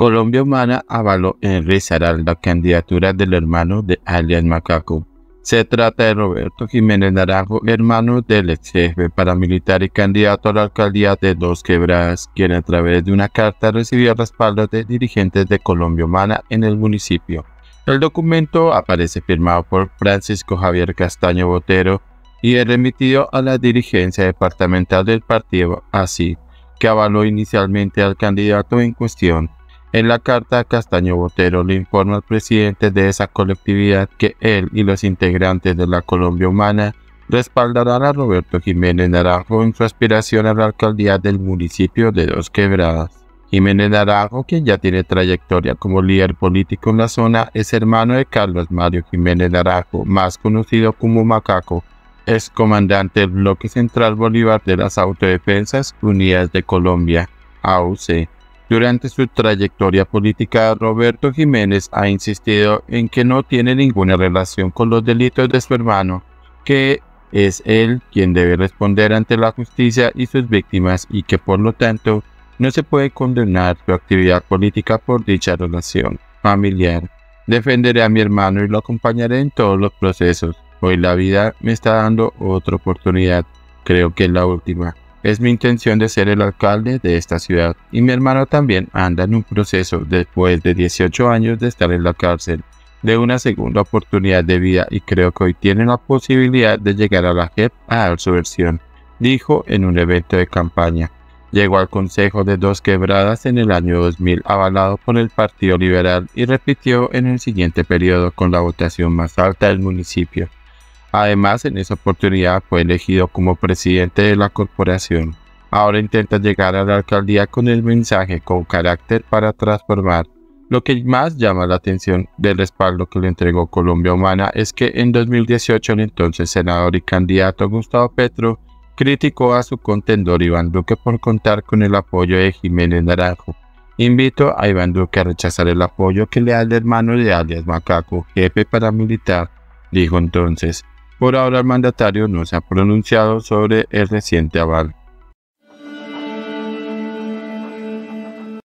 Colombia Humana avaló en Risaralda la candidatura del hermano de alias Macaco. Se trata de Roberto Jiménez Naranjo, hermano del ex jefe paramilitar y candidato a la alcaldía de Dos Quebradas, quien a través de una carta recibió respaldo de dirigentes de Colombia Humana en el municipio. El documento aparece firmado por Francisco Javier Castaño Botero y es remitido a la dirigencia departamental del partido, así que avaló inicialmente al candidato en cuestión. En la carta, Castaño Botero le informa al presidente de esa colectividad que él y los integrantes de la Colombia Humana respaldarán a Roberto Jiménez Naranjo en su aspiración a la alcaldía del municipio de Dos Quebradas. Jiménez Naranjo, quien ya tiene trayectoria como líder político en la zona, es hermano de Carlos Mario Jiménez Naranjo, más conocido como Macaco, es comandante del Bloque Central Bolívar de las Autodefensas Unidas de Colombia, AUC. Durante su trayectoria política, Roberto Jiménez ha insistido en que no tiene ninguna relación con los delitos de su hermano, que es él quien debe responder ante la justicia y sus víctimas y que por lo tanto no se puede condenar su actividad política por dicha relación familiar. Defenderé a mi hermano y lo acompañaré en todos los procesos. Hoy la vida me está dando otra oportunidad, creo que es la última. Es mi intención de ser el alcalde de esta ciudad y mi hermano también anda en un proceso después de 18 años de estar en la cárcel de una segunda oportunidad de vida y creo que hoy tiene la posibilidad de llegar a la JEP a dar su versión, dijo en un evento de campaña. Llegó al Consejo de Dos Quebradas en el año 2000 avalado por el Partido Liberal y repitió en el siguiente periodo con la votación más alta del municipio. Además, en esa oportunidad fue elegido como presidente de la corporación. Ahora intenta llegar a la alcaldía con el mensaje con carácter para transformar. Lo que más llama la atención del respaldo que le entregó Colombia Humana es que en 2018 el entonces senador y candidato Gustavo Petro criticó a su contendor Iván Duque por contar con el apoyo de Jiménez Naranjo. Invito a Iván Duque a rechazar el apoyo que le da el hermano de alias Macaco, jefe paramilitar, dijo entonces. Por ahora el mandatario no se ha pronunciado sobre el reciente aval.